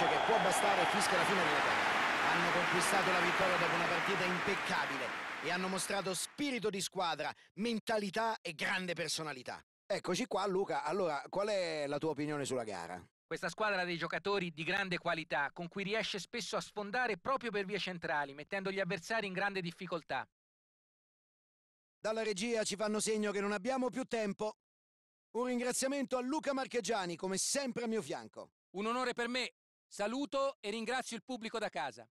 dice che può bastare e fischia la fine della gara. Hanno conquistato la vittoria dopo una partita impeccabile e hanno mostrato spirito di squadra, mentalità e grande personalità. Eccoci qua Luca, allora qual è la tua opinione sulla gara? Questa squadra ha dei giocatori di grande qualità, con cui riesce spesso a sfondare proprio per vie centrali, mettendo gli avversari in grande difficoltà. Dalla regia ci fanno segno che non abbiamo più tempo. Un ringraziamento a Luca Marchegiani, come sempre a mio fianco. Un onore per me. Saluto e ringrazio il pubblico da casa.